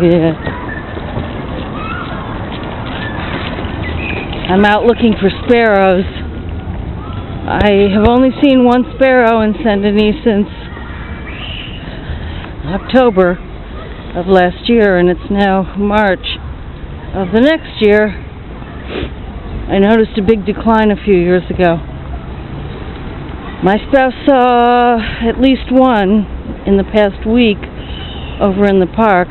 yeah. I'm out looking for sparrows. I have only seen one sparrow in Saint Denis since October of last year, and it's now March of the next year. I noticed a big decline a few years ago. My spouse saw at least one in the past week over in the park,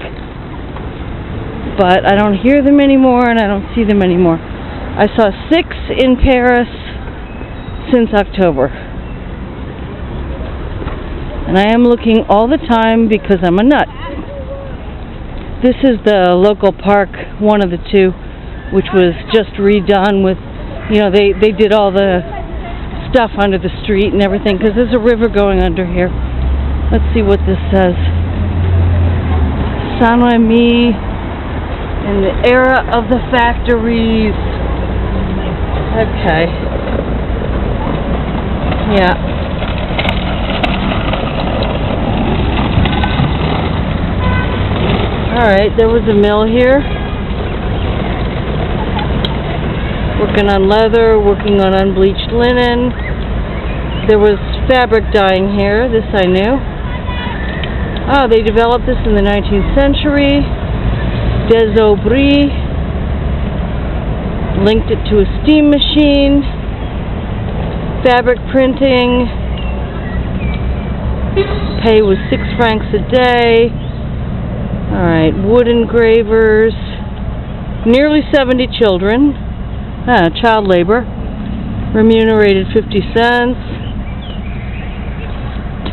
but I don't hear them anymore and I don't see them anymore. I saw six in Paris since October. And I am looking all the time because I'm a nut. This is the local park, one of the two, which was just redone with, you know, they, they did all the stuff under the street and everything because there's a river going under here. Let's see what this says. Saint-Remy in the era of the factories. Okay. Yeah. Alright, there was a mill here. Working on leather, working on unbleached linen. There was fabric dyeing here, this I knew. Oh, they developed this in the 19th century. Des Aubry linked it to a steam machine. Fabric printing. Pay was six francs a day. Alright, wood engravers. Nearly 70 children. Ah, child labor. Remunerated 50 cents.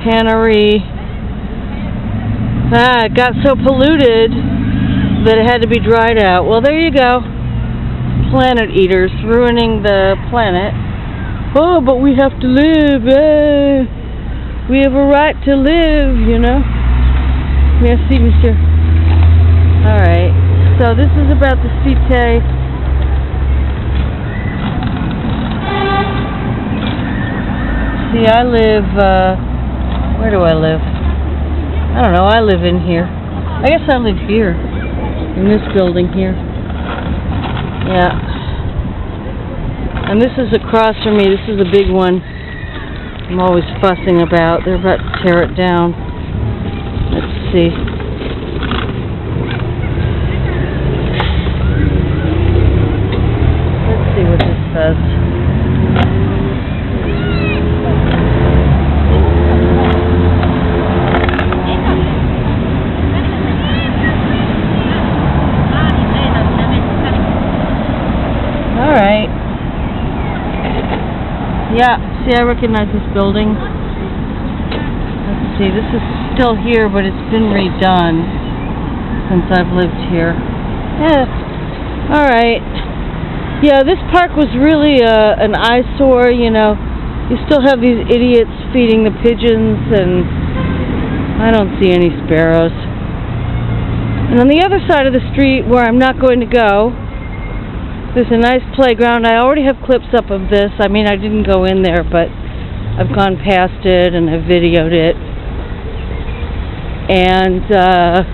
Tannery. Ah, it got so polluted that it had to be dried out. Well, there you go. Planet eaters ruining the planet. Oh, but we have to live. Eh. We have a right to live, you know. Merci, monsieur. Alright, so this is about the Cité. See, I live, uh, where do I live? I don't know, I live in here. I guess I live here, in this building here. Yeah. And this is across from me, this is a big one I'm always fussing about. They're about to tear it down. Let's see. Yeah, see I recognize this building. Let's see, this is still here, but it's been redone since I've lived here. Yeah. Alright. Yeah, this park was really uh, an eyesore, you know. You still have these idiots feeding the pigeons, and I don't see any sparrows. And on the other side of the street, where I'm not going to go, there's a nice playground. I already have clips up of this. I mean, I didn't go in there, but I've gone past it and I've videoed it. And uh,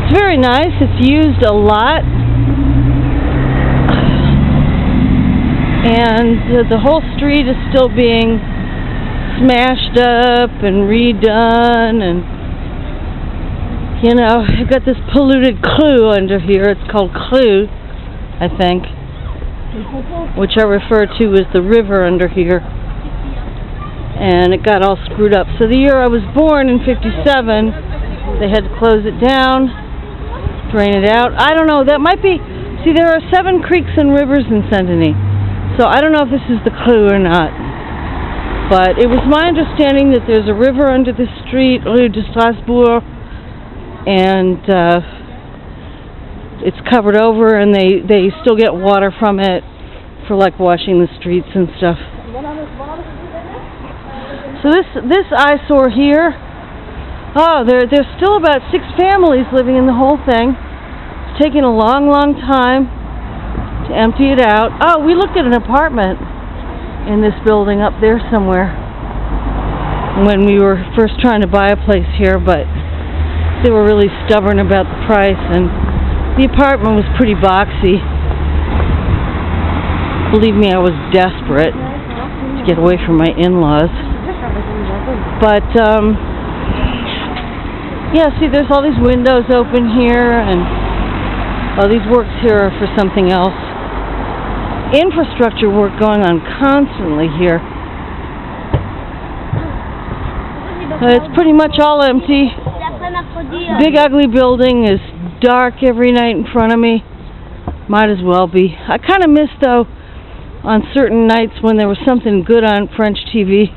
it's very nice. It's used a lot. And uh, the whole street is still being smashed up and redone and you know, I've got this polluted Croult under here. It's called Croult, I think, which I refer to as the river under here. And it got all screwed up. So the year I was born in 57, they had to close it down, drain it out. I don't know, that might be, see there are seven creeks and rivers in Saint-Denis. So I don't know if this is the Croult or not. But it was my understanding that there's a river under the street, Rue de Strasbourg, and uh, it's covered over and they, they still get water from it for like washing the streets and stuff. So this this eyesore here, oh, there there's still about six families living in the whole thing. It's taking a long, long time to empty it out. Oh, we looked at an apartment in this building up there somewhere when we were first trying to buy a place here, but they were really stubborn about the price, and the apartment was pretty boxy. Believe me, I was desperate to get away from my in-laws. But, um, yeah, see, there's all these windows open here, and all these works here are for something else. Infrastructure work going on constantly here. Uh, it's pretty much all empty. Big ugly building is dark every night in front of me. Might as well be. I kind of miss though on certain nights when there was something good on French TV.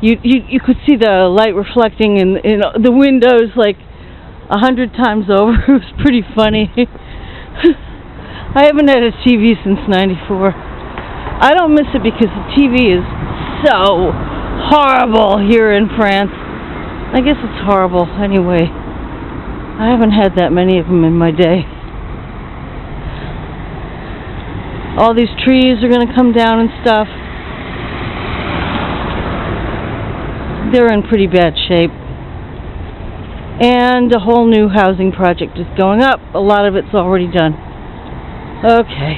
You you you could see the light reflecting in in the windows like a hundred times over. it was pretty funny. I haven't had a TV since '94. I don't miss it because the TV is so horrible here in France. I guess it's horrible anyway. I haven't had that many of them in my day. All these trees are going to come down and stuff. They're in pretty bad shape. And a whole new housing project is going up. A lot of it's already done. Okay.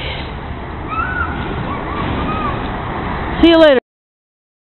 See you later.